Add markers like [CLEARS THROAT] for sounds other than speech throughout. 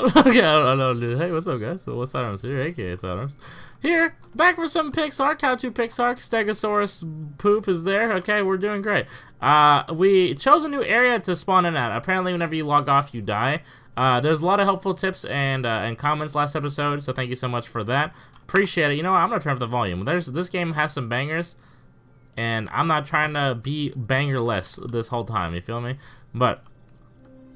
[LAUGHS] okay, I don't, I know. Hey, what's up, guys? So, what's Sidearms here? AKA Sidearms. Here, back for some PixARK, How to PixARK, Stegosaurus poop is there. Okay, we're doing great. Uh, we chose a new area to spawn in at. Apparently, whenever you log off, you die. Uh, there's a lot of helpful tips and uh, and comments last episode, so thank you so much for that. Appreciate it. You know what? I'm gonna turn up the volume. There's this game has some bangers, and I'm not trying to be bangerless this whole time. You feel me? But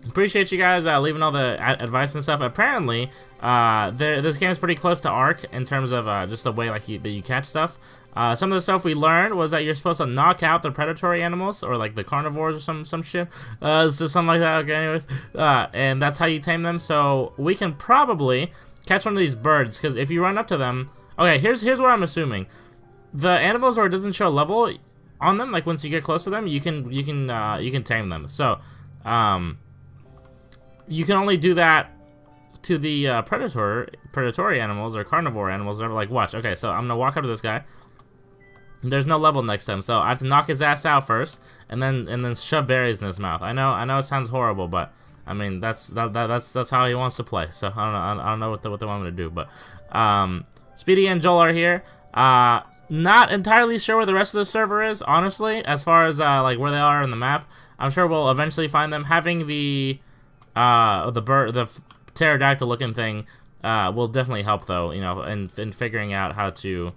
appreciate you guys uh, leaving all the advice and stuff. Apparently, uh, this game is pretty close to Ark in terms of uh, just the way like you, that you catch stuff. Uh, some of the stuff we learned was that you're supposed to knock out the predatory animals or like the carnivores or some some shit. Uh, it's just something like that. Okay, anyways, uh, and that's how you tame them. So we can probably catch one of these birds because if you run up to them, okay, here's here's what I'm assuming. The animals where it doesn't show level on them, like once you get close to them, you can you can uh, you can tame them. So. Um, you can only do that to the uh, predator, predatory animals or carnivore animals. Whatever. Like, watch. Okay, so I'm gonna walk up to this guy. There's no level next to him, so I have to knock his ass out first, and then and then shove berries in his mouth. I know, I know, it sounds horrible, but I mean that's that, that that's that's how he wants to play. So I don't know, I don't know what the, what they want me to do, but um, Speedy and Joel are here. Uh, not entirely sure where the rest of the server is, honestly, as far as uh, like where they are in the map. I'm sure we'll eventually find them. Having the uh, the bird, the pterodactyl looking thing, uh, will definitely help though, you know, in, in figuring out how to,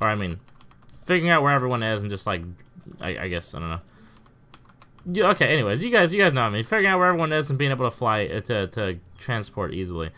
or I mean, figuring out where everyone is and just like, I, I guess, I don't know. Yeah, okay, anyways, you guys, you guys know I mean. Figuring out where everyone is and being able to fly, uh, to, to transport easily.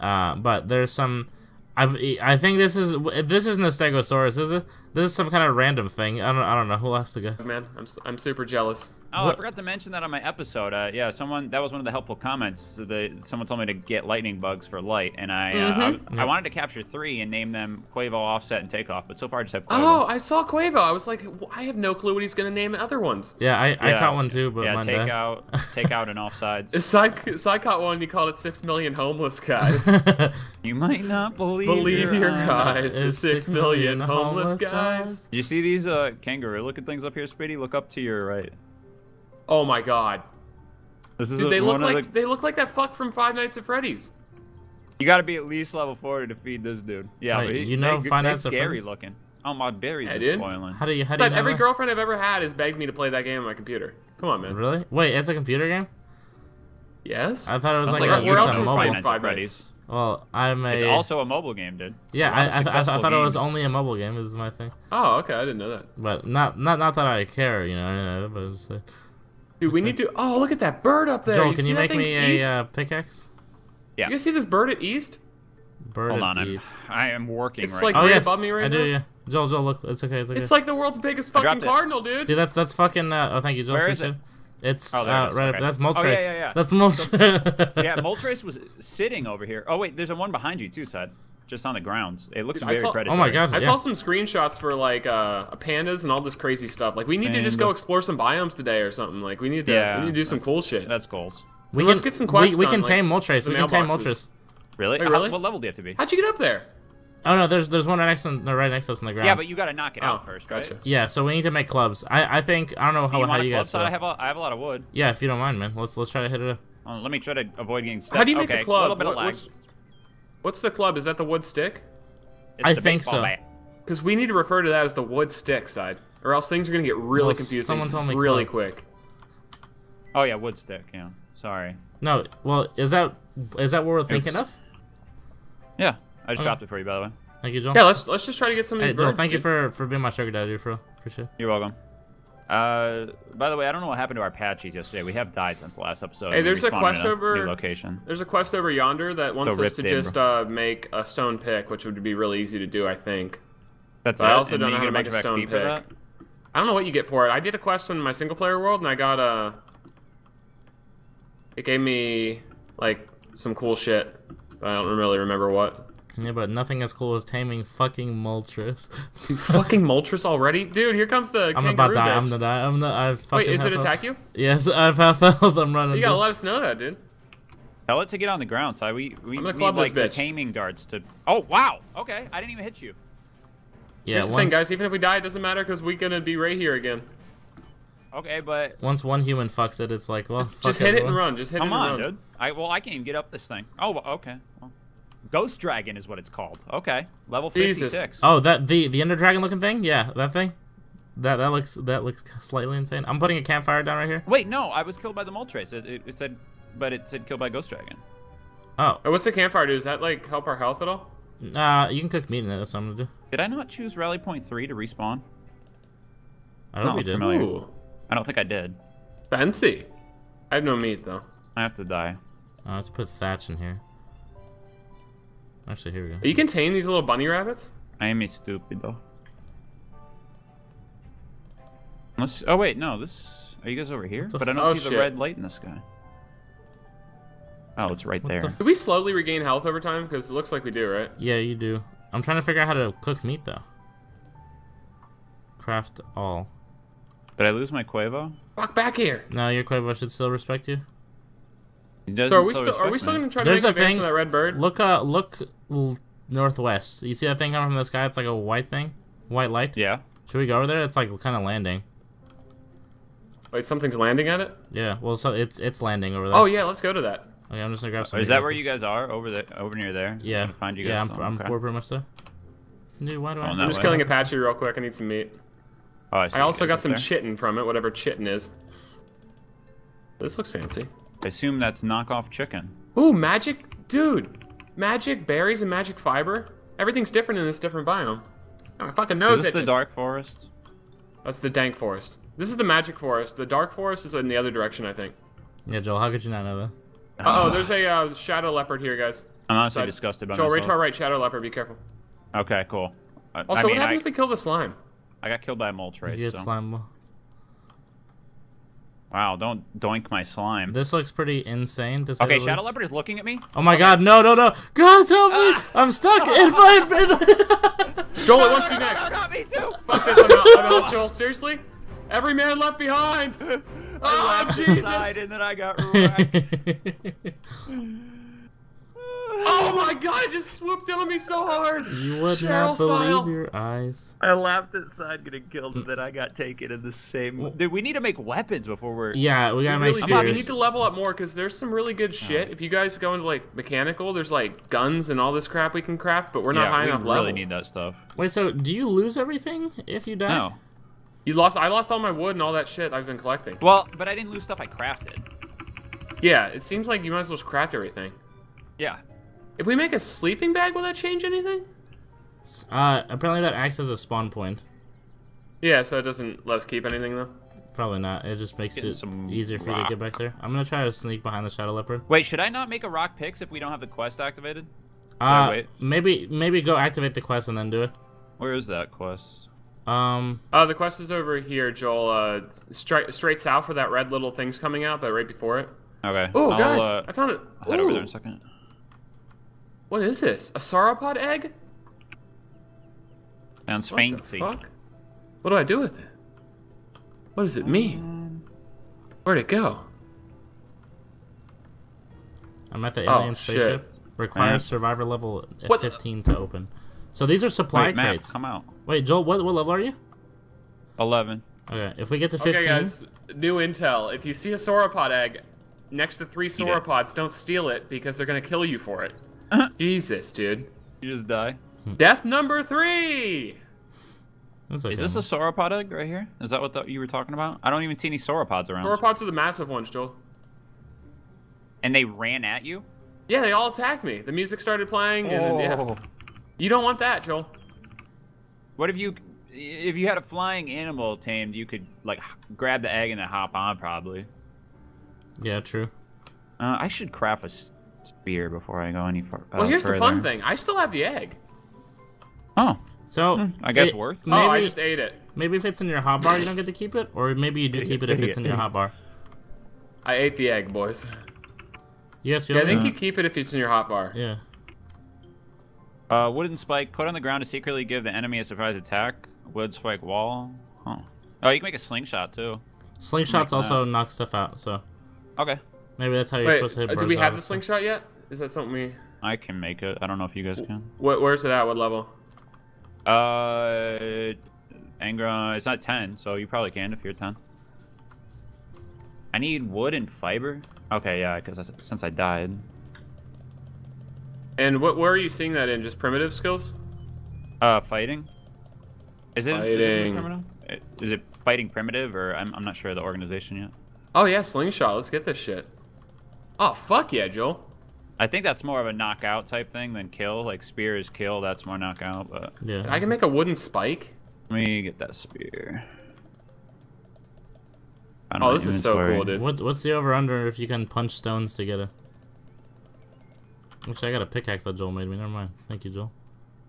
Uh, but there's some, I I think this is this isn't a Stegosaurus, is it? This is some kind of random thing. I don't I don't know. Who has to guess? Man, I'm I'm super jealous. Oh, what? I forgot to mention that on my episode. Uh, yeah, someone that was one of the helpful comments. The, someone told me to get lightning bugs for light, and I mm -hmm. uh, I, I, wanted to capture three and name them Quavo, Offset, and Takeoff, but so far I just have Quavo. Oh, I saw Quavo. I was like, I have no clue what he's gonna name other ones. Yeah, I, I yeah. caught one too, but yeah, take died. out, take out, and offsides. [LAUGHS] Side, side caught one. You called it six million homeless guys. [LAUGHS] you might not believe. Believe your, your eyes. There's six million homeless guys. guys. You see these uh kangaroo looking things up here, Speedy? Look up to your right. Oh my god. This is Dude, a, they look like the... they look like that fuck from Five Nights at Freddy's. You got to be at least level 40 to feed this dude. Yeah, Wait, he, you know they, Five Nights at scary looking. Oh, my berries yeah, are dude. spoiling. How do you? How do you? Know every girlfriend I've ever had has begged me to play that game on my computer. Come on, man. Really? Wait, it's a computer game? Yes. I thought it was like, like a use on mobile. Five, Five Nights. Well, I'm a. It's also a mobile game, dude. Yeah, I, I, I, I, thought games. it was only a mobile game. This is my thing. Oh, okay, I didn't know that. But not not not that I care, you know. But it's, uh, Dude, we need to. Oh, look at that bird up there. Joel, you can you make me a uh, pickaxe? Yeah. You guys see this bird at east? Bird Hold on, east. I am working it's right like now. Oh, yes, above me right I now. do, yeah. Joel, Joel, look, it's okay, it's okay. It's like the world's biggest fucking cardinal, dude. Dude, that's that's fucking. Uh, oh, thank you, Joel. Where is it? It's oh, uh, right okay. up. That's Moltres. Oh, yeah, yeah, yeah. That's Moltres. yeah, [LAUGHS] Moltres was sitting over here. Oh wait, there's a one behind you too, Side. Just on the grounds. It looks Dude, very saw, predatory. Oh my god! I yeah. saw some screenshots for like uh, pandas and all this crazy stuff. Like we need Panda. to just go explore some biomes today or something. Like we need to. Yeah, we need to do some cool shit. That's goals. We let's get some questions. We, we can on, tame like, Moltres. We can tame Moltres. Really? Wait, really? How, what level do you have to be? How'd you get up there? Oh no, there's there's one right next to no, right next to us on the ground. Yeah, but you got to knock it oh, out first, gotcha. right? Yeah, so we need to make clubs. I I think I don't know how, you how you guys. Feel. I have a, I have a lot of wood. Yeah, if you don't mind, man. Let's let's try to hit it up. Oh, let me try to avoid getting stuck. How do you make okay, the club? A little bit what, of lag. What's, what's, the club? Is that the wood stick? It's I think so. Because we need to refer to that as the wood stick side, or else things are gonna get really well, confusing. Someone told me really club. quick. Oh yeah, wood stick. Yeah. Sorry. No, well, is that is that what we're thinking Oops. of? Yeah, I just okay. dropped it for you, by the way. Thank you, Joel. Yeah, let's let's just try to get some of these hey, Joel, birds, thank dude. you for for being my sugar daddy, bro. Appreciate it. You're welcome. Uh, by the way, I don't know what happened to our Apaches yesterday. We have died since the last episode. Hey, there's a quest a over location. There's a quest over yonder that wants us to just uh, make a stone pick, which would be really easy to do, I think. That's but it? I also and don't know how to make a stone pick. I don't know what you get for it. I did a quest in my single player world, and I got a. It gave me like some cool shit, but I don't really remember what. Yeah, but nothing as cool as taming fucking Moltres. [LAUGHS] fucking Moltres already? Dude, here comes the I'm about to die. I'm gonna die, I'm gonna I fucking Wait, is it health. attack you? Yes, I've half health, I'm running. You gotta let us know that, dude. Tell it to get on the ground, so we, we I'm gonna need like this the taming darts to... Oh, wow! Okay, I didn't even hit you. Yeah, Here's the thing, guys. Even if we die, it doesn't matter because we're gonna be right here again. Okay, but once one human fucks it, it's like, well, just, just hit everyone. it and run. Just hit Come it and on, run. dude. I well, I can't even get up this thing. Oh, okay. Well, Ghost Dragon is what it's called. Okay, level fifty six. Oh, that the the Ender Dragon looking thing? Yeah, that thing. That that looks that looks slightly insane. I'm putting a campfire down right here. Wait, no, I was killed by the Moltres. It, it, it said, but it said killed by Ghost Dragon. Oh. oh. What's the campfire do? Does that like help our health at all? Uh, you can cook meat in it. That's what I'm gonna do. Did I not choose rally point three to respawn? I hope you did. Ooh. I don't think I did. Fancy. I have no meat though. I have to die. Uh, let's put thatch in here. Actually, here we go. Are you contain these little bunny rabbits? I am a stupid though. Let's, oh wait, no, this. Are you guys over here? But I don't oh, see shit. the red light in the sky. Oh, it's right what there. The do we slowly regain health over time? Because it looks like we do, right? Yeah, you do. I'm trying to figure out how to cook meat though. Craft all. Did I lose my Quavo? Fuck back here. No, your Quavo should still respect you. So are we still, are we still gonna try to There's make a thing, that red bird? Look, uh, look northwest. You see that thing coming from the sky? It's like a white thing, white light. Yeah. Should we go over there? It's like kind of landing. Wait, something's landing at it? Yeah. Well, so it's it's landing over there. Oh yeah, let's go to that. Okay, I'm just gonna grab some. Is that where you guys are? Over there, over near there? Yeah. find you guys. Yeah, I'm, I'm okay. pretty much there. Dude, why do oh, I? I'm just killing Apache real quick. I need some meat. Oh, I, I also got some there. chitin from it, whatever chitin is. This looks fancy. I assume that's knockoff chicken. Ooh, magic, dude! Magic berries and magic fiber. Everything's different in this different biome. Oh, my fucking nose Is this itches. the dark forest? That's the dank forest. This is the magic forest. The dark forest is in the other direction, I think. Yeah, Joel, how could you not know that? Uh oh, there's a uh, shadow leopard here, guys. I'm honestly Side. disgusted by Joel, myself. right to our right, shadow leopard. Be careful. Okay, cool. Also, I mean, what happens I, if we kill the slime? I got killed by a Moltres. You get so. slime. Wow, don't doink my slime. This looks pretty insane. To okay, Shadow Leopard is looking at me. Oh my god, no, no, no. Guys, help me! Ah. I'm stuck in my... [LAUGHS] Joel, what wants you [LAUGHS] next? No, no, me too! Fuck this, I'm out, I'm out, Joel. Seriously? Every man left behind! Oh, Jesus! and then I got wrecked. [LAUGHS] Oh my god, it just swooped in on me so hard! You would Cheryl not believe style. your eyes. I laughed at side getting killed and then I got taken in the same... Dude, we need to make weapons before we're... Yeah, we gotta we make really spears. We need to level up more because there's some really good shit. If you guys go into like mechanical, there's like guns and all this crap we can craft, but we're not yeah, high enough level. level. really need that stuff. Wait, so do you lose everything if you die? No. You lost. I lost all my wood and all that shit I've been collecting. Well, but I didn't lose stuff I crafted. Yeah, it seems like you might as well craft everything. Yeah, if we make a sleeping bag, will that change anything? Uh, apparently that acts as a spawn point. Yeah, so it doesn't let us keep anything though. Probably not. It just makes it easier for you to get back there. I'm gonna try to sneak behind the shadow leopard. Wait, should I not make a rock picks if we don't have the quest activated? Uh, maybe maybe go activate the quest and then do it. Where is that quest? Um. Uh, the quest is over here, Joel. Uh, straight straight south where that red little thing's coming out, but right before it. Okay. Oh, guys, uh, I found it. I'll head over there in a second. What is this? A sauropod egg? Sounds what fancy. fuck? What do I do with it? What does it mean? Um, Where'd it go? I'm at the alien oh, spaceship. Shit. Requires survivor level what 15 to open. So these are supply Wait, crates. Map, come out. Wait, Joel, what, what level are you? 11. Okay, if we get to 15... Okay, guys, new intel. If you see a sauropod egg next to three sauropods, don't steal it because they're going to kill you for it. [LAUGHS] Jesus, dude. You just die. Death number three. Okay. Is this a sauropod egg right here? Is that what the, you were talking about? I don't even see any sauropods around. Sauropods are the massive ones, Joel. And they ran at you? Yeah, they all attacked me. The music started playing, and oh. yeah. You don't want that, Joel. What if you, if you had a flying animal tamed, you could like grab the egg and then hop on, probably. Yeah, true. Uh, I should craft a spear before I go any far, uh, Well, here's further. the fun thing. I still have the egg. Oh. So hmm, I guess it, worth. Maybe, oh, I just ate it. Maybe if it's in your hot bar, you don't get to keep it, or maybe you do keep it if it's in your hot bar. I ate the egg, boys. Yes, You? Yeah, I think you keep it if it's in your hot bar. Yeah. Uh, wooden spike put on the ground to secretly give the enemy a surprise attack. Wood spike wall. Oh. Oh, you can make a slingshot too. Slingshots also knock stuff out. So. Okay. Maybe that's how you're Wait, supposed to hit uh, Do we have the slingshot yet? Is that something we... I can make it. I don't know if you guys can. What, where's it at? What level? Uh, Angra, it's not 10, so you probably can if you're 10. I need wood and fiber. Okay, yeah, because since I died. And what? Where are you seeing that in? Just primitive skills? Uh, fighting. Is it? Fighting. Is it, is it fighting primitive, or I'm I'm not sure of the organization yet. Oh yeah, slingshot. Let's get this shit. Oh fuck yeah, Joel. I think that's more of a knockout type thing than kill. Like spear is kill, that's more knockout. But Yeah. I can make a wooden spike. let me get that spear. Found Oh, my this is so cool, dude. What's what's the over under if you can punch stones together? Actually, I got a pickaxe that Joel made me. Never mind. Thank you, Joel.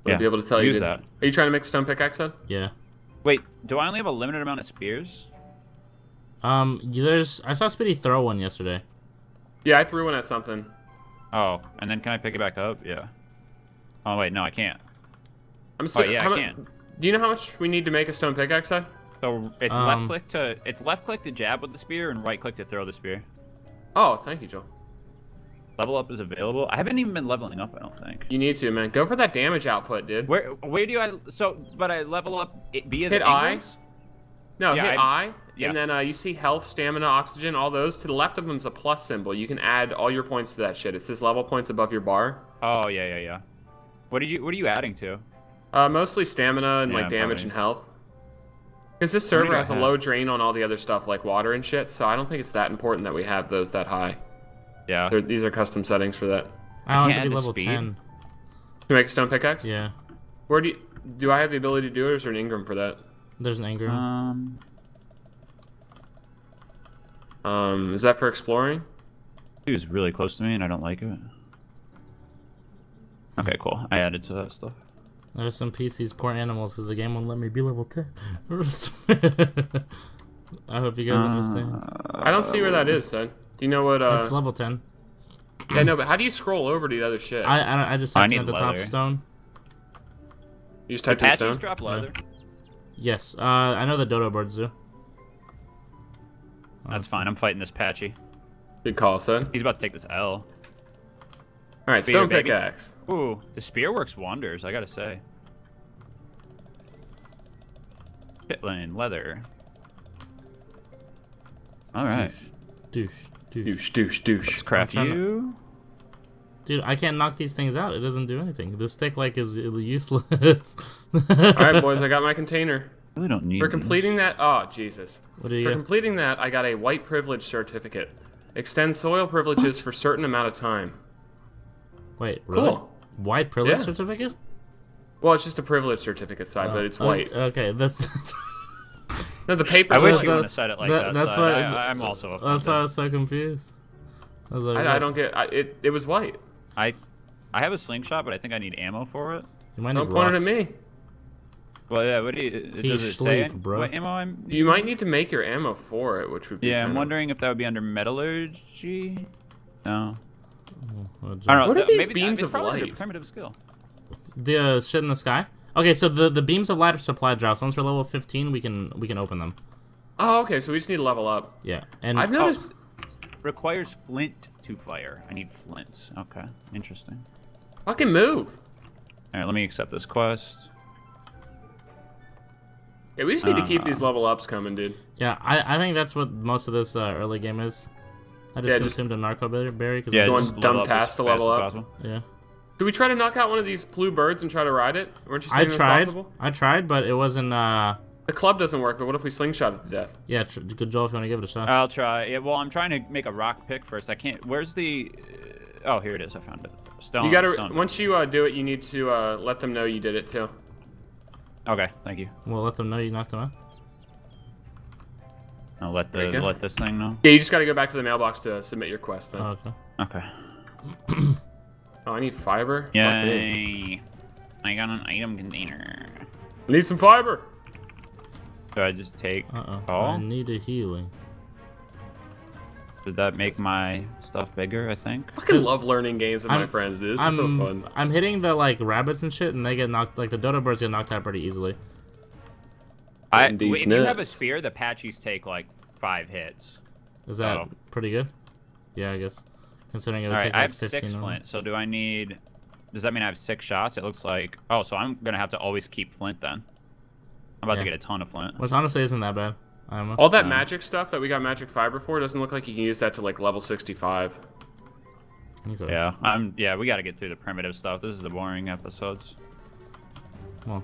I'll Yeah, be able to tell you. use that. Are you trying to make stone pickaxe then? Yeah. Wait, do I only have a limited amount of spears? Um, there's I saw Speedy throw one yesterday. Yeah, I threw one at something. Oh, and then can I pick it back up? Yeah. Oh wait, no, I can't. I'm sorry. Oh, yeah, how I mu- can. Do you know how much we need to make a stone pickaxe? Ed? So it's Um, left click to it's left click to jab with the spear and right click to throw the spear. Oh, thank you, Joel. Level up is available. I haven't even been leveling up. I don't think. You need to, man. Go for that damage output, dude. Where where do I so? But I level up it via Hit the I. Engrams? No, Yeah, hit I- I, yeah. and then uh, you see health, stamina, oxygen, all those. To the left of them is a plus symbol. You can add all your points to that shit. It says level points above your bar. Oh yeah yeah yeah. What did you what are you adding to? Uh, mostly stamina and Yeah, like damage probably. and health. Because this server has a low drain on all the other stuff like water and shit, so I don't think it's that important that we have those that high. Yeah. They're, these are custom settings for that. I don't can't have to be level speed? ten. To make a stone pickaxe? Yeah. Where do you, do I have the ability to do it, or is there an engram for that? There's an anger. Um. Um, is that for exploring? He was really close to me, and I don't like it. Okay, cool. I added to that stuff. There's some PCs, poor animals, because the game won't let me be level 10. [LAUGHS] I hope you guys understand. I don't see where that is, son. Do you know what? Uh, it's level 10. yeah, no, but how do you scroll over to the other shit? I I, don't- I just I typed need in at the top stone. you just typed in Apaches stone. drop leather. Yes, uh, I know the dodo birds do. That's fine. I'm fighting this Patchy. Good call, son. He's about to take this L. All right, Spear, stone pickaxe. Ooh, the spear works wonders. I gotta say. Chitlin leather. All right, Douche, douche. Douche, douche, douche. let's craft trying to- you. Dude, I can't knock these things out. It doesn't do anything. This stick, like, is useless. [LAUGHS] All right, boys, I got my container. Really don't need For these. completing that, oh Jesus! What do you For get? completing that, I got a white privilege certificate. Extend soil privileges for certain amount of time. Wait, really? Cool. White privilege Yeah. certificate? Well, it's just a privilege certificate side, but oh, it's Oh, white. Okay, [LAUGHS] that's No, the paper. I wish That- you would have said it like that- that. that's so why- I, I'm also. that's why I was so confused. I was like, I, I don't get. I, it. It was white. I, I have a slingshot, but I think I need ammo for it. You might need Don't point it at me. Well, yeah. What do you? He Does it say bro. what ammo I'm? You might need to make your ammo for it, which would be. Yeah, I'm kinda- wondering if that would be under metallurgy. No, Oh, I don't know. What are these maybe, beams it's of probably under light? Primitive skill. The uh, shit in the sky. Okay, so the the beams of light are supply drops. Once we're level 15, we can we can open them. Oh, okay. So we just need to level up. Yeah, and I've noticed. Requires flint to fire. I need flints. Okay, interesting. Fucking move. All right, let me accept this quest. Yeah, we just need to keep Uh, these level ups coming, dude. yeah, I I think that's what most of this uh, early game is. I just Yeah, just- consumed a narco berry because Yeah, Going just dumb level up task to level up. possible. yeah. Should we try to knock out one of these blue birds and try to ride it? Weren't you saying I tried. possible? I tried, but it wasn't. uh The club doesn't work, but what if we slingshot it to death? Yeah, tr- good Joel. If you want to give it a shot. I'll try. Yeah, well, I'm trying to make a rock pick first. I can't. Where's the? uh, Oh, here it is. I found it. Stone. You gotta stone. once you uh, do it, you need to uh, let them know you did it too. Okay, thank you. We'll let them know you knocked them out. I'll let the let this thing know. Yeah, you just gotta go back to the mailbox to submit your quest then. Oh, okay. Okay. [CLEARS THROAT] oh, I need fiber. Yay! I got an item container. I need some fiber. Do I just take? Uh oh. Oh? I need a healing. Did that make my stuff bigger? I think. I fucking love learning games with my I'm- friends, dude. This I'm is so fun. I'm hitting the like rabbits and shit, and they get knocked. Like the dodo birds get knocked out pretty easily. I, Getting these if you have a spear, the Patchies take like five hits. Is that Oh. pretty good? Yeah, I guess. Considering it would All right, take I like have 15 six normally. flint. So do I need? Does that mean I have six shots? It looks like. Oh, so I'm gonna have to always keep flint then. I'm about Yeah. to get a ton of flint. Which honestly isn't that bad. ammo. All that magic stuff that we got magic fiber for doesn't look like you can use that to like level 65. Okay. Yeah, I'm. Yeah, we got to get through the primitive stuff. This is the boring episodes. Well,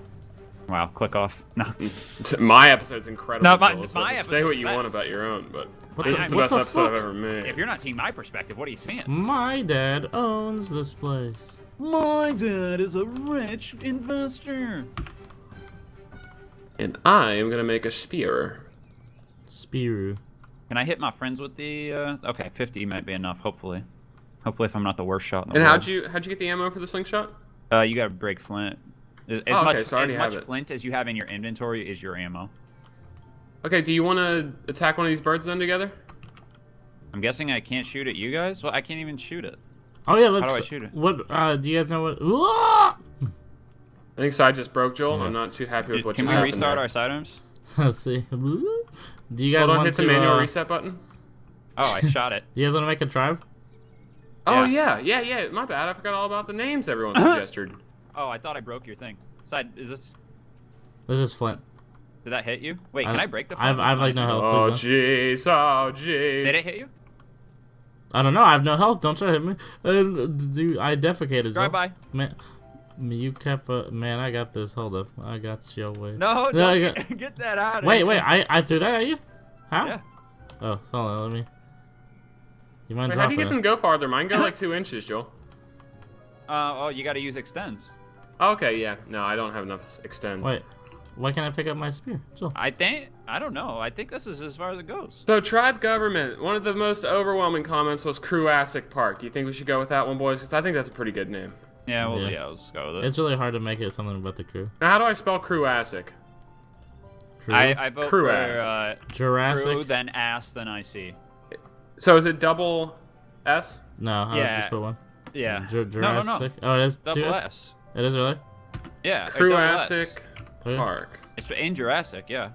Wow, click off. [LAUGHS] No. [LAUGHS] My episode's incredible. No, my- Joel, so my say what you the want about your own, but What this the- is the best the episode fuck? I've ever made. If you're not seeing my perspective, what are you seeing? my dad owns this place. My dad is a rich investor. And I am gonna make a spear. Spiru. Can I hit my friends with the? Uh... Okay, 50 might be enough. Hopefully, hopefully if I'm not the worst shot in the And world. how'd you how'd you get the ammo for the slingshot? Uh, you gotta break flint. As Oh, okay, much, so as have much it. flint as you have in your inventory is your ammo. Okay, do you want to attack one of these birds then together? I'm guessing I can't shoot at you guys. Well, I can't even shoot it. Oh yeah, let's. How do I shoot it? What? Uh, do you guys know what? I think side just broke, Joel. Yeah. I'm not too happy with what you want. Can just we restart there. our sidearms? [LAUGHS] Let's see. Do you guys Hold on, want hit to? the manual uh, reset button. Oh, I [LAUGHS] shot it. Do you guys want to make a tribe? Oh yeah, yeah, yeah. My bad. I forgot all about the names everyone [COUGHS] suggested. Oh, I thought I broke your thing. Side, is this? This is Flint. Did that hit you? Wait, I- can I break the? I've- I've, like, no health. Oh jeez, oh jeez. Did it hit you? I don't know. I have no health. Don't try to hit me. Uh, dude, I defecated. Drive Joe. by. Man, you kept. Uh, man, I got this. Hold up. I got your way. No, [LAUGHS] No, I don't got- get, [LAUGHS] get that out. Wait, wait. I I threw that at you. How? Yeah. Oh, hold on. Let me. You mind Wait, how do you get them to go farther? Mine go like [COUGHS] two inches, Joel. Uh, oh, you got to use extends. Okay, yeah. No, I don't have enough extends. Wait. Why can't I pick up my spear? Joel. I think. I don't know. I think this is as far as it goes. So tribe government. One of the most overwhelming comments was Cruasic Park. Do you think we should go with that one, boys? Because I think that's a pretty good name. Yeah, well, Yeah. yeah, let's go with it. It's really hard to make it something about the crew. Now, how do I spell Cruasic? Crew. I, I vote Crew for uh, Jurassic. crew, then ass, then IC. So is it double S? No, I Yeah. just put one. Yeah. Ju- no, no, no. Oh, it is two Double S? S. It is really. Yeah. or double Cruasic. Park. It's in Jurassic, yeah.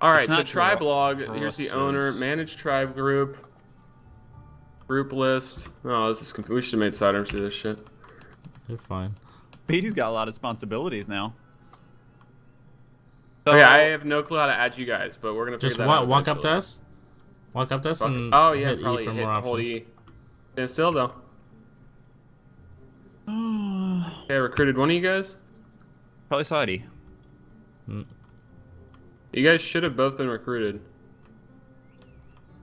All right, It's so not tribe Jura- log. Here's the owner. Manage tribe group. Group list. Oh, this is. conf- We should have made sidearms do this shit. They're fine. Petey's got a lot of responsibilities now. So, Okay, I have no clue how to add you guys, but we're gonna figure Just that walk, out walk up to us. Walk up to us Fuck- and Oh yeah, hit E for hit more hold options. E. Stand still though. [SIGHS] Okay, I recruited one of you guys. probably Saudi. You guys should have both been recruited.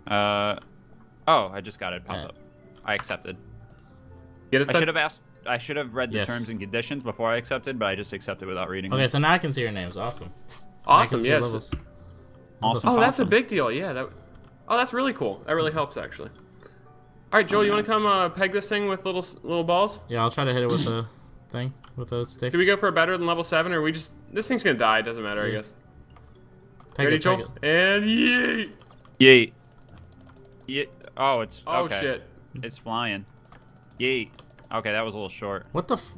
Uh, oh, I just got it pop Yeah. up. I accepted. Get it I should have asked. I should have read the Yes. terms and conditions before I accepted, but I just accepted without reading. Okay, them. so now I can see your names. Awesome. Now I can Awesome. Yes. levels. Awesome. Oh, that's a big deal. Yeah. That. Oh, that's really cool. That really helps actually. All right, Joel, you want to come uh, peg this thing with little little balls? Yeah, I'll try to hit it with a [COUGHS] thing, with the stick. Should we go for a better than level seven, or we just this thing's gonna die? It doesn't matter, I guess. Peg Ready, it, peg Joel? it. And yeet! Yeet. Yeet. Oh, it's Oh okay. shit! It's flying. Yeet. Okay, that was a little short. What the? F-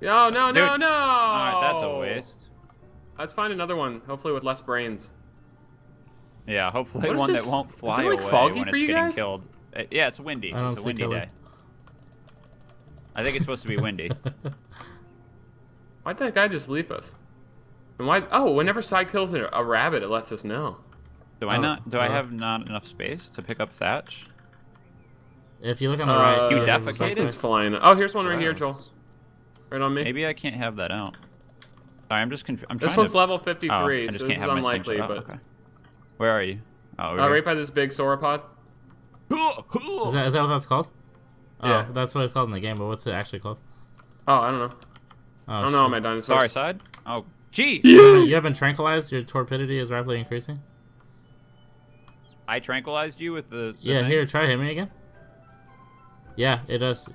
No, no, no, Dude. no! All right, that's a waste. Let's find another one, hopefully with less brains. Yeah, hopefully What is one this? that won't Is it, fly like, away foggy when for it's you getting guys? killed. Uh, yeah, it's windy. I don't It's a windy color. day. I think it's supposed to be windy. [LAUGHS] Why'd that guy just leave us? And why? Oh, whenever side kills a, a rabbit, it lets us know. Do I Oh, not? Do I uh, have not enough space to pick up thatch? if you look on the Uh, right, You there's a defecated? second- Something's flying. Oh, here's one right here, Joel. Right on me. Maybe I can't have that out. Sorry, I'm just conf- I'm This trying one's to. level oh, 53, I so just this can't is have my unlikely, slingshot. but okay. Where are you? Oh, uh, right by this big sauropod. Is that, is that what that's called? Oh, Yeah. that's what it's called in the game, but what's it actually called? Oh, I don't know. Oh, I don't know my dinosaurs. Sorry, side. Oh, gee! You have been tranquilized. Your torpidity is rapidly increasing. I tranquilized you with the. the Yeah, thing? here, try hit me again. Yeah, it does.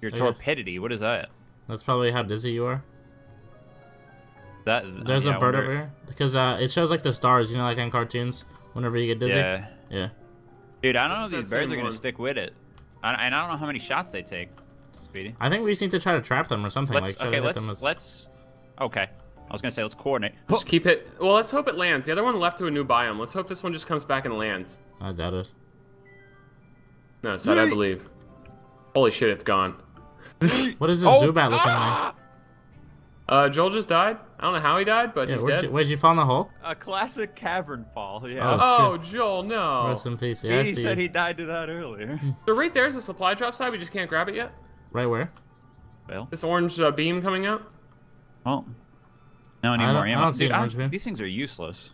Your Okay. torpidity. What is that? That's probably how dizzy you are. That. There's yeah, a bird wonder- over here because uh, it shows like the stars, you know, like in cartoons. Whenever you get dizzy. Yeah. Yeah. Dude, I don't know if these birds are gonna stick with it. I, and I don't know how many shots they take. Speedy. I think we just need to try to trap them or something. Let's like try okay. to Let's them as. let's. Okay. I was gonna say let's coordinate. Just keep it. Well, let's hope it lands. The other one left to a new biome. Let's hope this one just comes back and lands. I doubt it. No, side, I believe. Holy shit, it's gone. What is this Oh, Zubat looking like? ah! Uh, Joel just died. I I don't know how he died, but Yeah, he's where'd dead. you, where'd you fall in the hole? A classic cavern fall. Yeah. Oh, Oh, Joel, no. Rest in peace. Yeah, I he see said you. he died to that earlier. So right there's a supply drop side. We just can't grab it yet. Right where? well, This orange uh, beam coming out. well, no I anymore. don't- I don't see Dude, an I orange beam. These things are useless.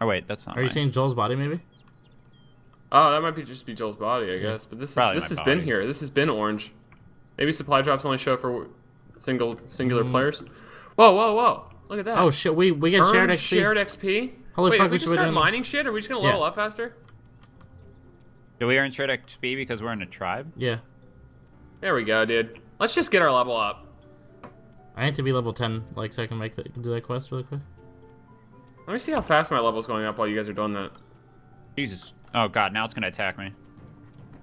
Oh wait, that's not. Are you seeing Joel's body maybe? Oh, that might be just be Joel's body, I guess. But this is, Probably this my has been here. This has been orange. Maybe supply drops only show for single singular Mm. players. Whoa, whoa, whoa! Look at that. Oh shit, we we get shared XP. Shared XP. Holy Wait, fuck, we we should just be start doing this. mining shit, are we just gonna Yeah. level up faster? Do we earn shared XP because we're in a tribe? Yeah. There we go, dude. Let's just get our level up. I need to be level 10, like, so I can make that, do that quest really quick. Let me see how fast my level's going up while you guys are doing that. Jesus. Oh god, now it's gonna attack me.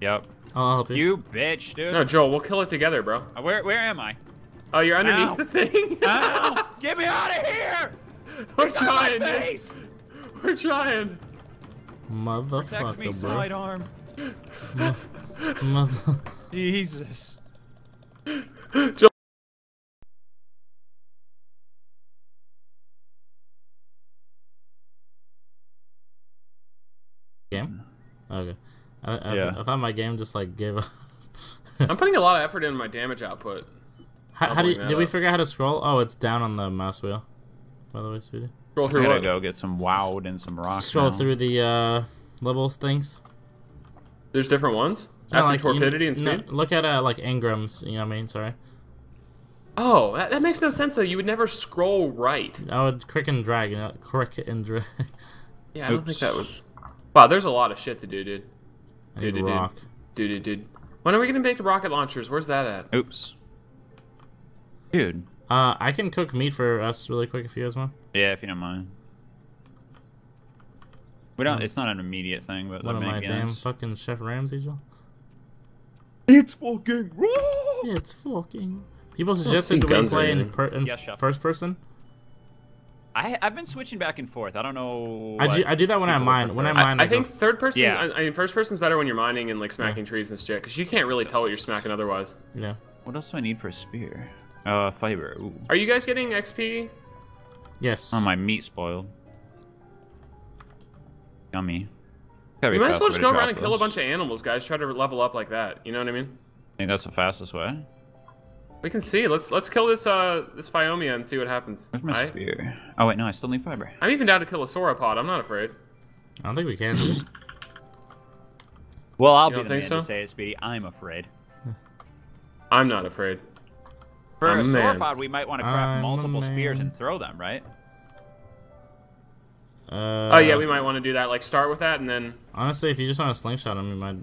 Yep. I'll help you. You bitch, dude. No, Joel, we'll kill it together, bro. Uh, Where where am I? Oh, you're underneath Ow. the thing. [LAUGHS] Ow! Get me out of here! We're It's trying, dude. We're trying. Protect me, Motherfucker, bro. sidearm. Mo- [LAUGHS] Mother. Jesus. [LAUGHS] Joel. Game? Okay. I, I, Yeah. I thought my game just, like, gave up. [LAUGHS] I'm putting a lot of effort into my damage output. how, how do you, Doubling that did we figure out how to scroll? Oh, it's down on the mouse wheel. By the way, sweetie. Scroll I through gotta what? go get some wowed and some rocks. Scroll now. through the, uh, levels things. There's different ones No, after like, you- torpidity and no, speed. look at, uh, like, engram's, you know what I mean? Sorry. Oh, that, that makes no sense though. You would never scroll right. I would click and drag, you know, click and drag. [LAUGHS] Yeah, I don't think that was. Wow, there's a lot of shit to do, dude. Dude, dude, dude. rock. Dude, dude, dude. When are we gonna make the rocket launchers? Where's that at? Oops. Dude. Uh, I can cook meat for us really quick if you guys want. Yeah, if you don't mind. We don't. Hmm. It's not an immediate thing, but What that am I, damn nice. fucking Chef Ramsay, Joel? It's fucking raw. It's fucking. People suggested see we play in, per, in Yes, first person. I I've been switching back and forth. I don't know. I do, I do that when I people mine. When I prefer. mine, I, I, I think go, third person. Yeah. I, I mean, first person's better when you're mining and like smacking trees and shit, because you can't really tell what you're smacking otherwise. yeah. What else do I need for a spear? Uh, fiber. Ooh. Are you guys getting XP? Yes. Oh, my meat spoiled. Yummy. Gotta be You might as well just go around and drop kill a bunch of animals, guys. Try to level up like that. You know what I mean? I think that's the fastest way. We can see. Let's let's kill this uh this Phiomia and see what happens. Where's my spear? Oh wait, no, I still need fiber. I'm even down to kill a sauropod. I'm not afraid. I don't think we can. [LAUGHS] Well, I'll You be don't the man so? to say it, Speedy. I'm afraid. I'm not afraid. For I'm a a man. sauropod, we might want to craft I'm multiple spears and throw them, right? Uh, Oh yeah, we might want to do that. Like start with that and then Honestly, if you just want to slingshot him, you might.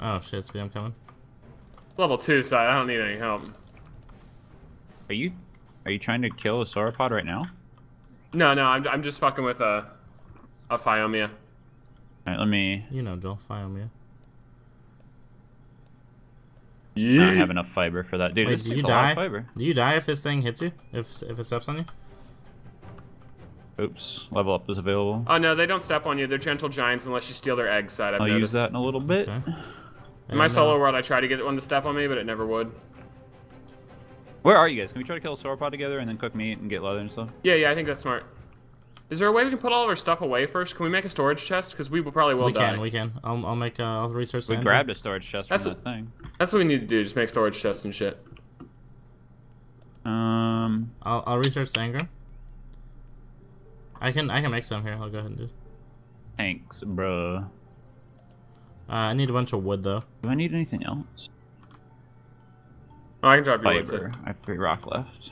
Oh shit, speed, I'm coming. level two side. I don't need any help. Are you are you trying to kill a sauropod right now? No, no, I'm I'm just fucking with a a Phiomia. All right, let me. You know, Joel, fire me. I don't have enough fiber for that, dude. Wait, this do you a lot die? of fiber. Do you die if this thing hits you? If if it steps on you? Oops, level up is available. Oh no, they don't step on you. They're gentle giants unless you steal their egg side. I've I'll noticed. use that in a little bit. Okay. In my And, uh, solo world, I tried to get one to step on me, but it never would. Where are you guys? Can we try to kill a sauropod together and then cook meat and get leather and stuff? Yeah, yeah, I think that's smart. Is there a way we can put all of our stuff away first? Can we make a storage chest? Because we will probably will we die. can, we can. I'll, I'll make. Uh, I'll research. We the grabbed a storage chest from That's that thing. That's what we need to do. Just make storage chests and shit. Um, I'll, I'll research the engram. I can I can make some here. I'll go ahead and do. it. thanks, bruh. Uh, I need a bunch of wood though. Do I need anything else? Oh, I can drop you one. Fiber. so- I have three rock left.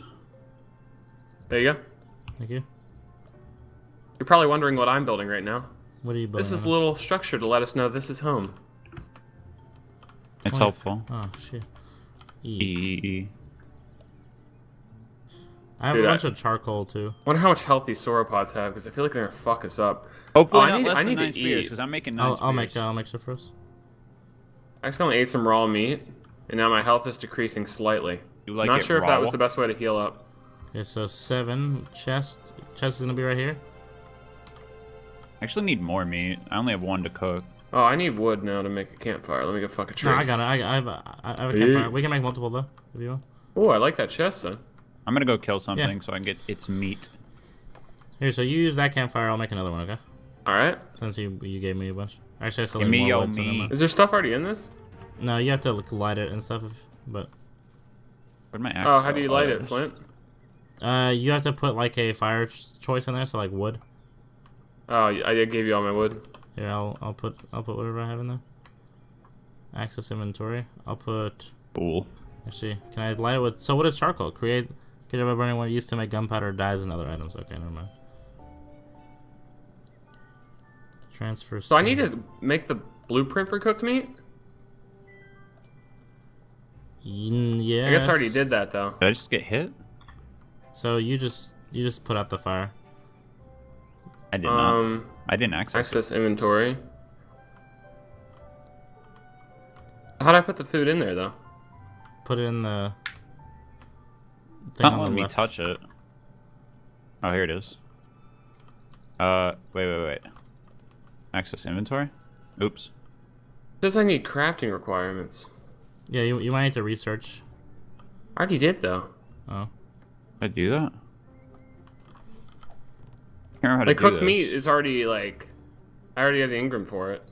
There you go. Thank you. You're probably wondering what I'm building right now. What are you building? This is a little structure to let us know this is home. It's Twenty- helpful. Oh shit. E E. E E. I have Dude, a I- bunch of charcoal too. wonder how much health these sauropods have, because I feel like they're gonna fuck us up. Hopefully Oh, I need- less I need to nine spears eat. because I'm making nine I'll, I'll make uh, I'll make some for us. I accidentally ate some raw meat, and now my health is decreasing slightly. You like Not it sure if that was the best way to heal up. Okay, so seven chest. Chest is gonna be right here. I actually need more meat. I only have one to cook. Oh, I need wood now to make a campfire. Let me go fuck a tree. No, I got it. I, I have a, I have a Yeah. campfire. We can make multiple though, if you want. Oh, I like that chest, son. I'm gonna go kill something so I can get its meat. Here, so you use that campfire. I'll make another one, okay? All right. Since you you gave me a bunch. Actually, I still Give need me more your wood, so never meat. Is there stuff already in this? No, you have to like, light it and stuff. If, but Where'd my axe Oh, how do you light there it, is. Flint? uh, you have to put like a fire choice in there, so like wood. Oh, I gave you all my wood. Yeah, I'll I'll put I'll put whatever I have in there. Access inventory. I'll put. Cool. Actually, can I light it with? So what is charcoal? Create. Get it by burning what used to make gunpowder, dyes, and other items. Okay, never mind. Transfer. So I need to make the blueprint for cooked meat. Yeah. I guess I already did that though. Did I just get hit? So you just you just put out the fire. I did not. Um, I didn't access, it. access inventory. How'd I put the food in there though? Put it in the thing Not on letting the me left. touch it. Oh, here it is. Uh, wait, wait, wait. Access inventory? Oops. It says I need crafting requirements. Yeah, you, you might need to research. I already did though. Oh, I do that? Can't remember how to Like cooked this. meat is already like, I already have the engram for it.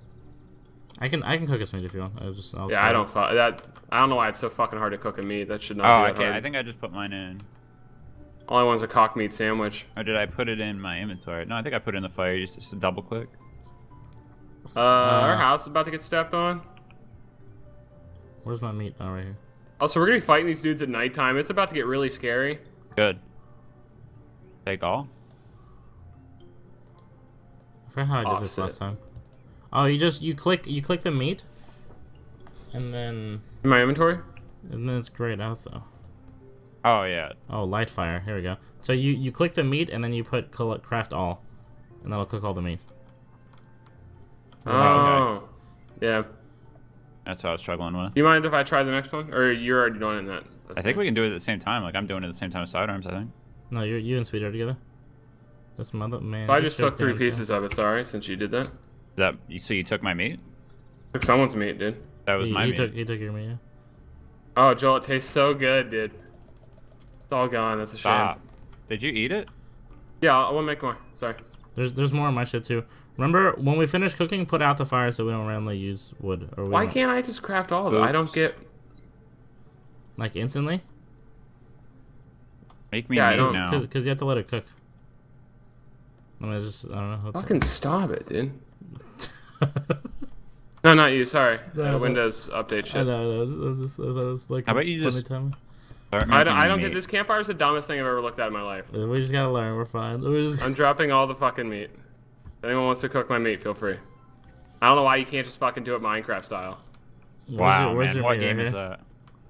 I can I can cook us meat if you want. I just I'll Yeah, I don't fu- that. I don't know why it's so fucking hard to cook a meat. That should not Oh, be that okay. hard. I think I just put mine in. All I want is a cock meat sandwich. Or did I put it in my inventory? No, I think I put it in the fire. Just, just a double click. Uh, our house is about to get stepped on. Where's my meat? Oh, right here. Oh, also, we're gonna be fighting these dudes at nighttime. It's about to get really scary. Good. Take all. I forgot how I did this last time. Oh, you just you click you click the meat, and then In my inventory. and then it's grayed out though. Oh yeah. Oh, light fire. Here we go. So you you click the meat and then you put col- craft all, and that'll cook all the meat. Oh, yeah. That's what I was struggling with. Do you mind if I try the next one, or you're already doing it in that? I think we can do it at the same time. Like I'm doing it at the same time as sidearms. I think. No, you you and Sweet are together. This mother man. So I just took three damn pieces of it. Sorry, since you did that. Is that you? So you took my meat? Took someone's meat, dude. That was He, my he meat. took he took your meat. Yeah. Oh, Joel, it tastes so good, dude. It's all gone. That's a shame. Stop. Did you eat it? Yeah, I want to make more. Sorry. There's there's more of my shit too. Remember when we finish cooking, put out the fire so we don't randomly use wood or we Why don't- can't I just craft all of it? I don't get. like instantly. Make me Yeah, I don't- now. Because you have to let it cook. I mean, it's just I don't know. How it's Fucking stop it, dude. [LAUGHS] No, not you. Sorry. [LAUGHS] No, Uh, no. Windows update I shit. know. I was, I was just I thought it was like How a about you just- time. Start I don't. I don't get this campfire is the dumbest thing I've ever looked at in my life. We just gotta learn. We're fine. [LAUGHS] We just, I'm dropping all the fucking meat. If anyone wants to cook my meat, feel free. I don't know why you can't just fucking do it Minecraft style. Where's Wow, your, where's man. What game Right is that?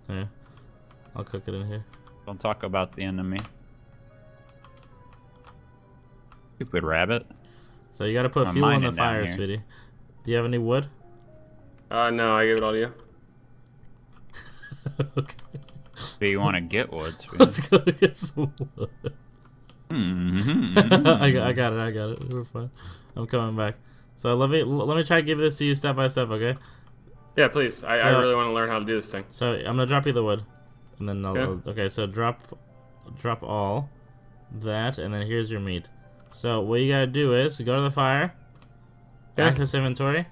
Here. I'll cook it in here. Don't talk about the enemy. Stupid rabbit. So you gotta put I'm fuel in the mining down fire, here. sweetie. Do you have any wood? Uh, no, I gave it all to you. [LAUGHS] okay. Do you want to get wood? [LAUGHS] sweetie? Let's go get some wood. Mhm. [LAUGHS] I, got, I got it. I got it. We're fine. I'm coming back. So let me let me try to give this to you step by step, okay? Yeah, please. I, I really want to learn how to do this thing. So I'm gonna drop you the wood, and then I'll, Okay. okay. So drop, drop all, that, and then here's your meat. So what you gotta do is go to the fire, Yeah. access inventory,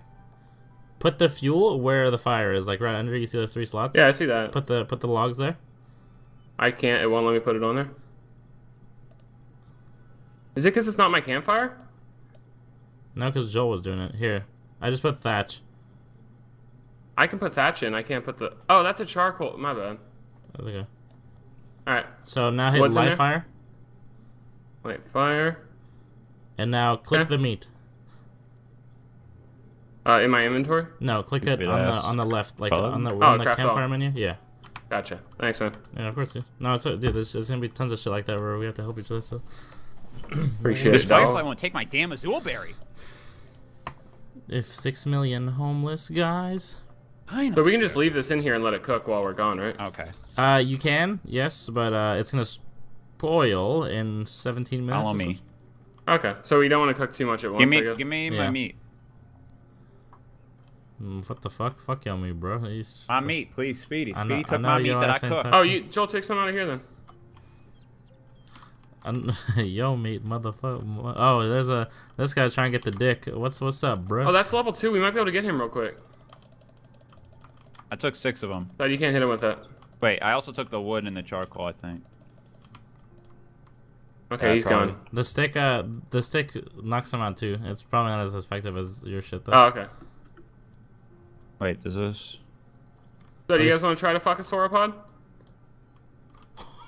put the fuel where the fire is, like right under. You see the three slots. Yeah, I see that. Put the put the logs there. I can't. It won't let me put it on there. Is it because it's not my campfire? No, because Joel was doing it. Here, I just put thatch. I can put thatch in. I can't put the. Oh, that's a charcoal. My bad. That's okay. All right. So now hit What's light fire, Wait, fire. and now click Okay. the meat. Uh, in my inventory. No, click it on the that's on the left, like bug? on the Oh, on the campfire all. menu. Yeah. Gotcha. Thanks, man. Yeah, of course, dude. No, it's dude. There's, there's gonna be tons of shit like that where we have to help each other. So Appreciate This it. firefly dog. won't take my damn azul berry. if six million homeless guys, I know. So we can just leave this in here and let it cook while we're gone, right? Okay. uh, you can, yes, but uh, it's gonna spoil in 17 minutes. Follow or me. so. Okay. So we don't want to cook too much at once. Give I me, guess. give me Yeah. my meat. Mm, what the fuck? Fuck y'all, me, bro. He's- My meat, please, Speedy. I Speedy know- I took know my you meat don't that I cooked. Oh, you Joel, take some out of here then. [LAUGHS] Yo, meat, motherfucker. Oh, there's a. This guy's trying to get the dick. What's what's up, bro? Oh, that's level two. We might be able to get him real quick. I took six of them. So you can't hit him with that. Wait, I also took the wood and the charcoal. I think. Okay, he's probably. gone. The stick, uh, the stick knocks him out too. It's probably not as effective as your shit though. Oh, okay. Wait, does this? So do you guys want to try to fuck a sauropod?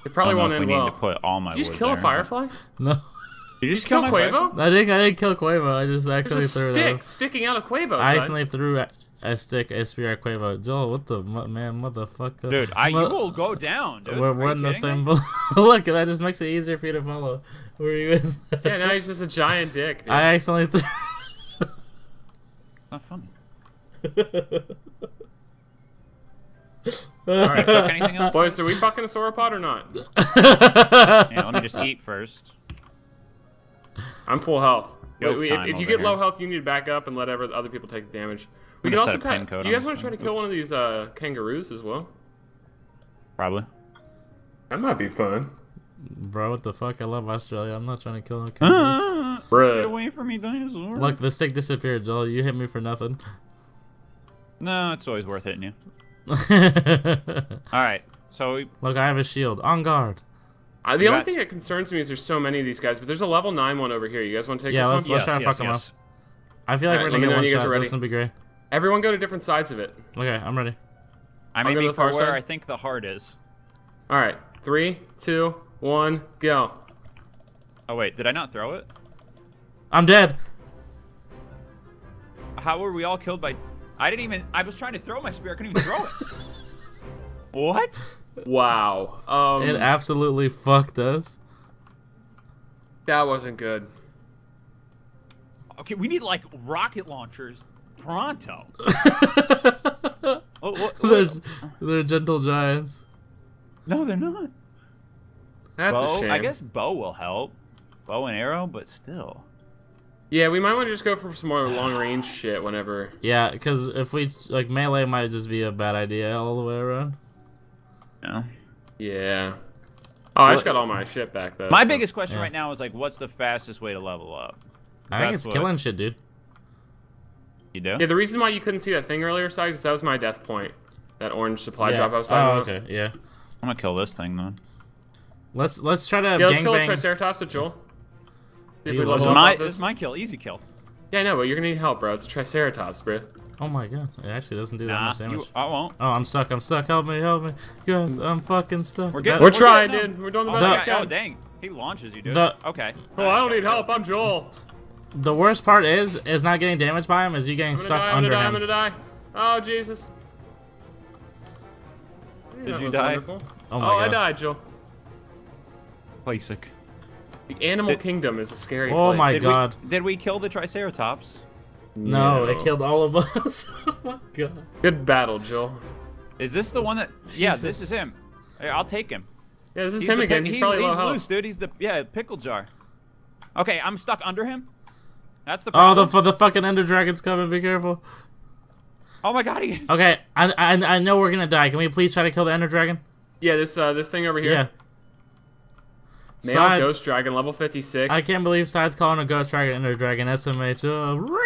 It I probably don't won't if we end need well. to put all my Did you just wood kill a firefly? No, Did you Did just you kill kill my firefly? Quavo? I think I didn't kill Quavo. I just actually There's a threw stick it. sticking out of Quavo. I son. accidentally threw a, a stick, a spear at Quavo. Joel, what the man, motherfucker? Dude, I you Mu- will go down, dude. We're, Are we're in the same me? boat. [LAUGHS] Look, that just makes it easier for you to follow. Where you guys? Yeah, now he's just a giant [LAUGHS] dick. Dude. I accidentally threw. [LAUGHS] Not funny. All All right, cook anything else? Boys, are we fucking a sauropod or not? [LAUGHS] Yeah, let me just eat first. I'm full health. Wait, wait, if, if you over get low health, you need to back up and let ever, other people take the damage. We I'm can also set a pin pat, code You guys want to try to one. kill one of these uh, kangaroos as well? Probably. That might be fun. Bro, what the fuck? I love Australia. I'm not trying to kill no [LAUGHS] kangaroos. Ah, get away from me, dinosaur. Look, the stick disappeared, Joel. You hit me for nothing. No, it's always worth hitting you. Look, [LAUGHS] All right, so we, Look, I have a shield. On guard. Uh, the You only got- thing that concerns me is there's so many of these guys, but there's a level 9 one over here. You guys want to take Yeah, this let's- one? let's try to fuck 'em up. I feel like Alright, we're let gonna get one when you guys shot. are ready. This would be great. Everyone go to different sides of it. Okay, I'm ready. I'm I'll to aiming the for far where. I think the heart is. All right, three, two, one, go. Oh wait, did I not throw it? I'm dead. How were we all killed by? I didn't even. I was trying to throw my spear. I couldn't even throw it. [LAUGHS] what? Wow. Um, It absolutely fucked us. that wasn't good. Okay, we need like rocket launchers pronto. [LAUGHS] Oh, what, they're, they're gentle giants. No, they're not. That's bow, a shame. I guess bow will help. Bow and arrow, but still. Yeah, we might want to just go for some more long range shit whenever. Yeah, because if we like melee, might just be a bad idea all the way around. Yeah. Yeah. Oh, I just got all my shit back though. My so- biggest question yeah. right now is like, what's the fastest way to level up? I think it's what- killing shit, dude. You do? Yeah, the reason why you couldn't see that thing earlier, side, because that was my death point. That orange supply yeah. drop I was oh, talking about. okay, yeah. I'm gonna kill this thing then. Let's let's try to Yeah, let's kill a gangbang. Triceratops with Joel. See we level level up up my, off this this. my kill. Easy kill. Yeah, no, but you're gonna need help, bro. It's a Triceratops, bro. Oh my god, it actually doesn't do that Nah, much damage. you, I won't. Oh, I'm stuck. I'm stuck. Help me, help me, guys. I'm fucking stuck. We're good. That- We're trying, dude. We're doing the Oh, best we oh, can. oh dang. He launches you, dude. The- okay. Oh, I don't need help. I'm Joel. The worst part is is not getting damaged by him. Is you getting I'm gonna stuck die. I'm under gonna die. him. I'm gonna die. Oh Jesus. Did That you die? wonderful. Oh my oh, I god. died, Joel. Basic. The animal Did- kingdom is a scary Oh place. my Did god. We, did we kill the Triceratops? No, it killed all of us. [LAUGHS] oh my god. Good battle, Joel. Is this the one that? Yeah, this is him. Here, I'll take him. Yeah, this is He's him again. pick- He's probably he's health. loose, dude. He's the yeah pickle jar. Okay, I'm stuck under him. That's the Oh, the for the fucking Ender Dragon's coming. Be careful. oh my god, he is. Okay, I, I I know we're gonna die. Can we please try to kill the Ender Dragon? Yeah, this uh, this thing over here. Yeah. Male Side- ghost dragon, level 56. I can't believe Side's calling a Ghost Dragon Ender Dragon SMH. Oh, uh,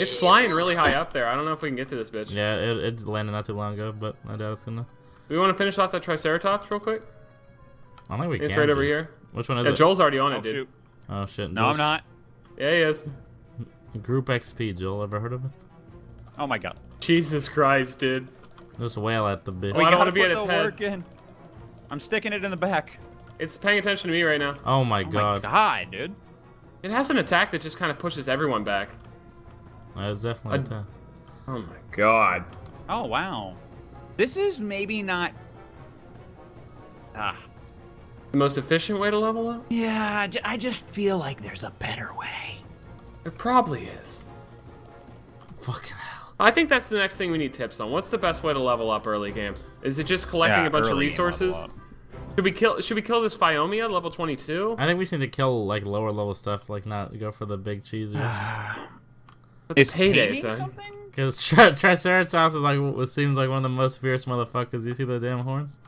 It's flying really high up there. I don't know if we can get to this bitch. Yeah, it, it landed not too long ago, but I doubt it's gonna. We want to finish off that Triceratops real quick. I don't think we It's can. It's right over here. Which one is Yeah, it? Joel's already on Oh it, dude. shoot. Oh shit. No, I'm not. Yeah, he is. Group XP. Joel, ever heard of it? Oh my god. Jesus Christ, dude. Just wail at the bitch. Oh, I don't wanna be put at its head. in. I'm sticking it in the back. It's paying attention to me right now. Oh my Oh god. my god, dude. It has an attack that just kind of pushes everyone back. That's definitely I- a time. Oh my god. Oh wow. This is maybe not. Ah. The most efficient way to level up? Yeah, I just feel like there's a better way. There probably is. Fucking hell. I think that's the next thing we need tips on. What's the best way to level up early game? Is it just collecting Yeah, a bunch of early game level resources? Up. Should we kill? Should we kill this Phiomia level 22? I think we just need to kill like lower level stuff, like not go for the big cheese. It's [SIGHS] payday, taming son. Because tri- Triceratops is like what seems like one of the most fierce motherfuckers. You see the damn horns?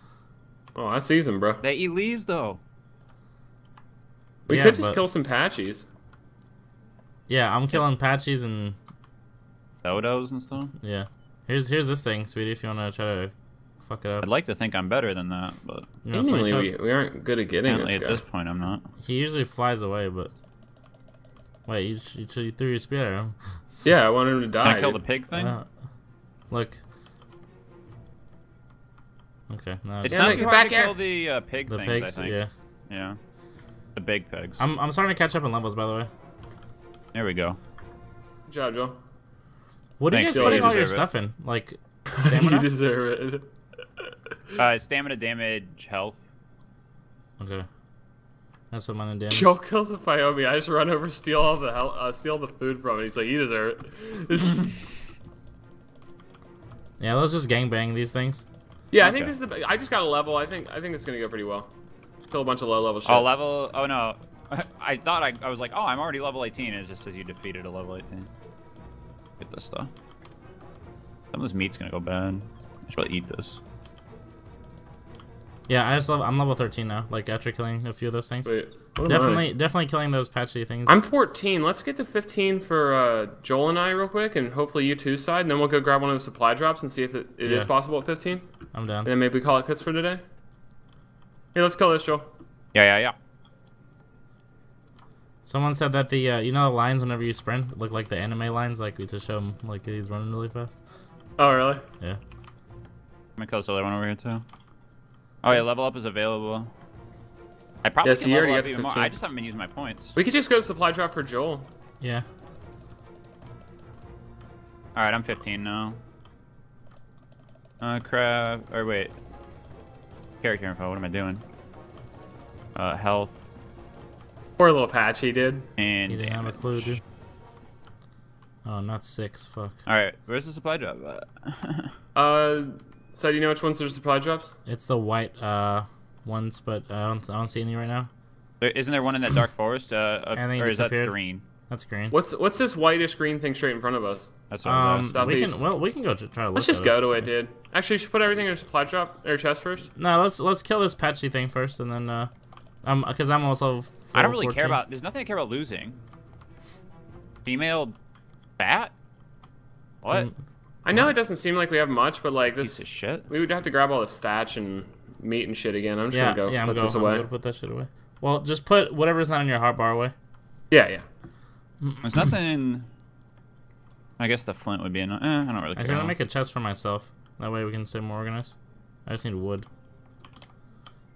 Oh, I see them, bro. They eat leaves though. We Yeah, could just but- kill some patchies. Yeah, I'm killing patchies and Dodos and stuff. yeah. Here's here's this thing, sweetie. If you wanna try to fuck it up, I'd like to think I'm better than that, but you know, Seemingly, we, we aren't good at getting apparently this at guy. this point I'm not. He usually flies away, but wait, you, you, you threw your spear at him. [LAUGHS] Yeah, I want him to die. Can I kill the pig thing? Uh, look. Okay, no, it's Yeah, not make too hard back to kill the uh, pig the things, pigs. I think. Yeah, Yeah. The big pigs. I'm I'm starting to catch up in levels, by the way. There we go. Good job, Joel. What are you guys Joel, putting you all your it. stuff in? Like [LAUGHS] you deserve it. [LAUGHS] Uh, stamina, damage, health. okay. That's what mine and damage. Joel kills a Pyomi. I just run over, steal all the hell, uh, steal the food from it. He's like, you deserve it. [LAUGHS] Yeah, let's just gangbang these things. yeah, I think this is the. I just got a level. I think I think it's gonna go pretty well. Kill a bunch of low level shit. Oh, level. Oh no. [LAUGHS] I thought I, I was like, oh, I'm already level 18. It just says you defeated a level 18. Get this stuff. Some of this meat's gonna go bad. I should probably eat this. Yeah, I just love. I'm level 13 now. Like after killing a few of those things. Wait, what am Definitely, definitely killing those patchy things. I'm 14. Let's get to 15 for uh, Joel and I real quick, and hopefully you two side, and then we'll go grab one of the supply drops and see if it, it is Yeah. possible at 15. I'm down. And then maybe we call it quits for today. Hey, let's kill this, Joel. Yeah, yeah, yeah. Someone said that the uh, you know the lines whenever you sprint look like the anime lines, like to show him like he's running really fast. Oh, really? Yeah. I'm gonna kill this other one over here too. Oh yeah, level up is available. I probably Yeah, so can level up even more. 15. I just haven't been using my points. We could just go to supply drop for Joel. Yeah. All right, I'm 15 now. Uh, crab. Or wait. Character info. What am I doing? Uh, health Poor little patch he did. and. You didn't have a clue, dude. Oh, not six. Fuck. All right, where's the supply drop? at? [LAUGHS] Uh, so do you know which ones are supply drops? It's the white uh ones, but I don't I don't see any right now. there, isn't there one in that dark forest? Uh, uh I think it or is that green? That's green. What's what's this whitish green thing straight in front of us? That's what I Um, asking. we Southeast. can well we can go to try to. Let's just at go it. to it, dude. Actually, you should put everything in a supply drop or chest first. No, let's let's kill this patchy thing first, and then uh, um, because I'm also. I don't full really care about. There's nothing I care about losing. Female bat. What? I know it doesn't seem like we have much, but like Piece this, of shit. we would have to grab all the thatch and meat and shit again. I'm just Yeah, gonna go yeah, I'm put going. this I'm away. gonna put that shit away. Well, just put whatever's not in your hotbar away. Yeah, yeah. There's nothing. I guess the flint would be enough. Eh, I don't really I'm gonna make a chest for myself. That way we can stay more organized. I just need wood.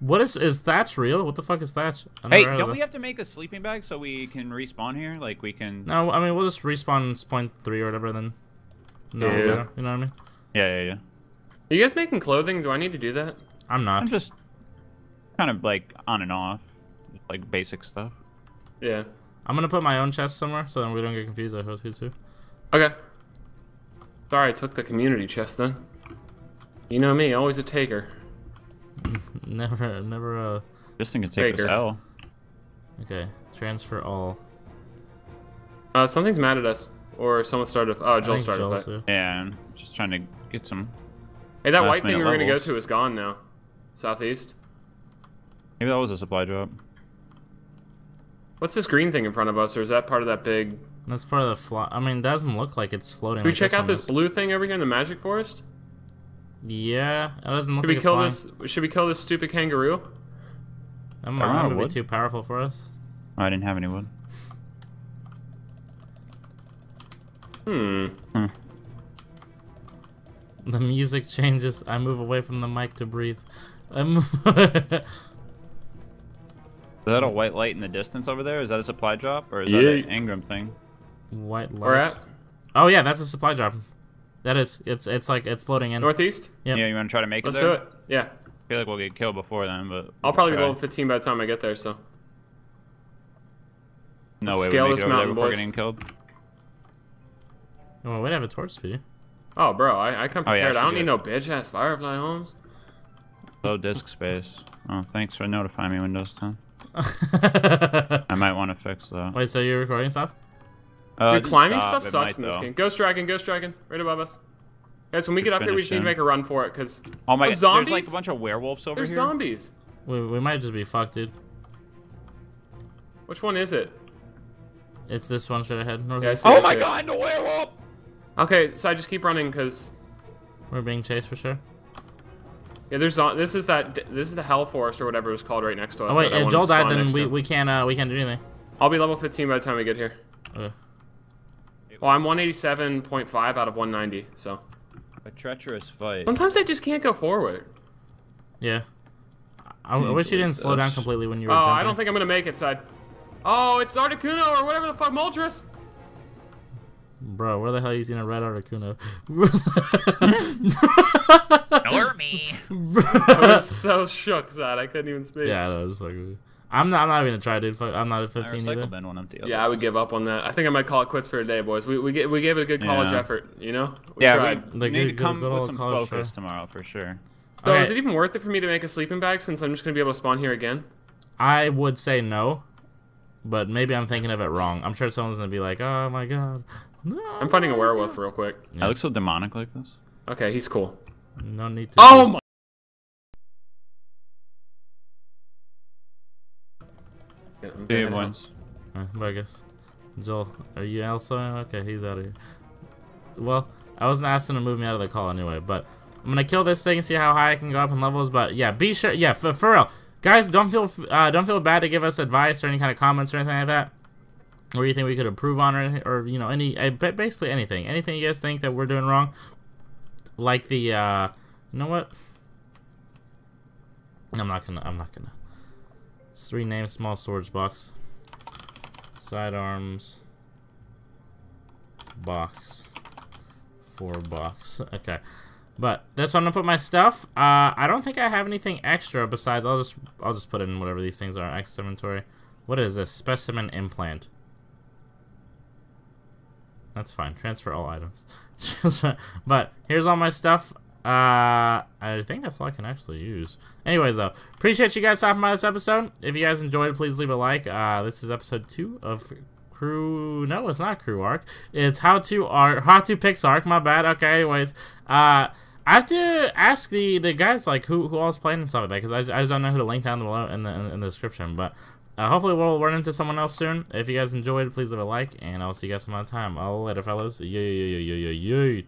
What is is thatch real? What the fuck is thatch? Hey, never heard of don't we have to make a sleeping bag so we can respawn here? Like we can. No, I mean we'll just respawn point three or whatever. Then. No, Yeah. you know what I mean. Yeah, yeah, yeah. Are you guys making clothing? Do I need to do that? I'm not. I'm just kind of like on and off, just like basic stuff. Yeah. I'm gonna put my own chest somewhere so then we don't get confused of who's who. Okay. Sorry, I took the community chest then. You know me, always a taker. [LAUGHS] Never, never. Uh. This thing can take us Baker. L. Okay. Transfer all. Uh, something's mad at us. Or someone started. Oh, I Joel started. Joel's that. here. Yeah, I'm just trying to get some. Hey, that white thing we minute were gonna go to is gone now. Southeast. Maybe that was a supply drop. What's this green thing in front of us, or is that part of that big? That's part of the fly. I mean, it doesn't look like it's floating. Should we like check out this is. blue thing over here in the Magic Forest? Yeah, it doesn't look Should like we it's kill flying. this? Should we kill this stupid kangaroo? That might, don't that know, might be too powerful for us. Oh, I didn't have any wood. Hmm. The music changes. I move away from the mic to breathe. I move. [LAUGHS] Is that a white light in the distance over there? Is that a supply drop or is Yeah. that an engram thing? White light. Where at? Oh yeah, that's a supply drop. That is. It's it's like it's floating in. Northeast. Yep. Yeah, you want to try to make Let's it do it. Yeah. I feel like we'll get killed before then, but I'll we'll probably be try. level 15 by the time I get there. So. No Let's way scale we make this it over there before boys. getting killed. Oh, we'd have a torch speed. Oh, bro, I, I come Oh, yeah, prepared. I don't need did. no bitch ass Firefly homes. Low disk space. Oh, thanks for notifying me, Windows 10. [LAUGHS] I might want to fix that. Wait, so you're recording stuff? Uh, Dude, climbing stop. stuff It sucks in this though. game. Ghost Dragon, Ghost Dragon, right above us. Guys, when we get It's up here, we just need to make a run for it, because Oh my Oh, god, there's like a bunch of werewolves over there's here. zombies. We, we might just be fucked, dude. Which one is it? It's this one straight ahead. North Yeah, I Oh my it. god, the werewolf! Okay, so I just keep running because We're being chased for sure. yeah, there's on. This is that. This is the Hell Forest or whatever it's called right next to us. Oh wait, that if Joel died, then we, we can't uh we can't do anything. I'll be level 15 by the time we get here. Okay. Well, I'm 187.5 out of 190, so A treacherous fight. sometimes I just can't go forward. Yeah. I, I wish you didn't slow down completely when you were Oh, jumping. I don't think I'm gonna make it, side. Oh, it's Articuno or whatever the fuck, Moltres. Bro, where the hell are you seeing a red Articuno? Ignore me. I was so shook, Zad. I couldn't even speak. yeah, I know, just like I'm not. I'm not even gonna try, dude. I'm not at 15 recycle either. bin went empty. Yeah, I would give up on that. I think I might call it quits for today, boys. We we, get, we gave it a good college Yeah. effort, you know. We Yeah, tried. we, The we need good- to come good with some college focus show. tomorrow for sure. So Okay. is it even worth it for me to make a sleeping bag since I'm just gonna be able to spawn here again? I would say no, but maybe I'm thinking of it wrong. I'm sure someone's gonna be like, "Oh my god." No, I'm fighting a werewolf real quick. Yeah. I look so demonic like this. Okay, he's cool. No need to. Oh my. Yeah, I'm See you, backing out. boys. Uh, but I guess. Joel, are you also? Okay, he's out of here. Well, I wasn't asking to move me out of the call anyway, but I'm gonna kill this thing, and see how high I can go up in levels. But yeah, be sure. Yeah, for, for real, guys, don't feel uh, don't feel bad to give us advice or any kind of comments or anything like that. Or you think we could improve on, or or you know, any uh, basically anything, anything you guys think that we're doing wrong, like the, uh, you know what? I'm not gonna. I'm not gonna. It's three names, small storage box. Sidearms. Box. Four box. [LAUGHS] Okay. But that's where I'm gonna put my stuff. Uh, I don't think I have anything extra besides I'll just I'll just put in whatever these things are. Access inventory. What is this? Specimen implant. That's fine. Transfer all items. [LAUGHS] but here's all my stuff. Uh, I think that's all I can actually use. Anyways, though, appreciate you guys stopping by this episode. If you guys enjoyed, please leave a like. Uh, this is episode two of Crew. No, it's not Crew Arc. It's How to Arc. How to PixARK. My bad. Okay. Anyways, uh. I have to ask the, the guys like who who else playing and stuff like that because I, I just don't know who to link down below in the in, the description. But uh, hopefully we'll run into someone else soon. If you guys enjoyed, please leave a like, and I'll see you guys some other time. I'll later, fellas. Yeah, yeah, yeah, yeah.